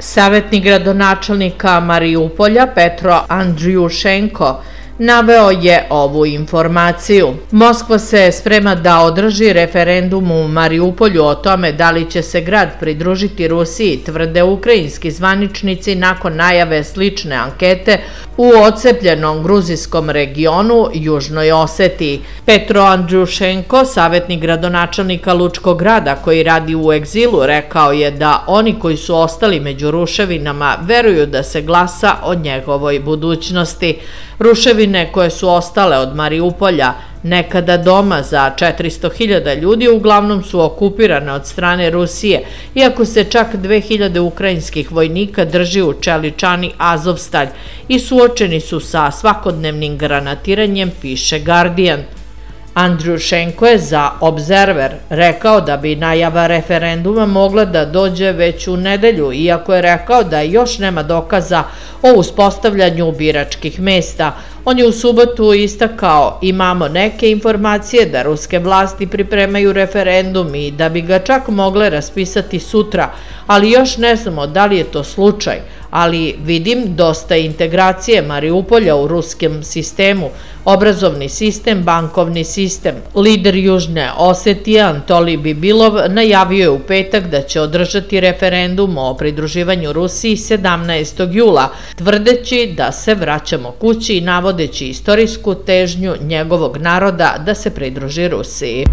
Savetnik gradonačelnika Marijupolja Petro Andrijušenko naveo je ovu informaciju. Moskva se sprema da održi referendum u Marijupolju o tome da li će se grad pridružiti Rusiji, tvrde ukrajinski zvaničnici nakon najave slične ankete u ocepljenom gruzijskom regionu Južnoj Oseti. Petro Andrušenko, savjetnik gradonačelnika Lučkog grada koji radi u egzilu, rekao je da oni koji su ostali među ruševinama veruju da se glasa o njegovoj budućnosti. Ruševine koje su ostale od Mariupolja, nekada doma za 400.000 ljudi, uglavnom su okupirane od strane Rusije, iako se čak 2000 ukrajinskih vojnika drži u Čeličani Azovstalj i suočeni su sa svakodnevnim granatiranjem, piše Guardian. Andrušenko je za Observer rekao da bi najava referenduma mogla da dođe već u nedelju, iako je rekao da još nema dokaza o uspostavljanju biračkih mesta. On je u subotu istakao imamo neke informacije da ruske vlasti pripremaju referendum i da bi ga čak mogle raspisati sutra, ali još ne znamo da li je to slučaj ali vidim dosta integracije Mariupolja u ruskim sistemu, obrazovni sistem, bankovni sistem. Lider Južne Osetije Antoli Bibilov najavio je u petak da će održati referendum o pridruživanju Rusiji 17. jula, tvrdeći da se vraćamo kući i navodeći istorijsku težnju njegovog naroda da se pridruži Rusiji.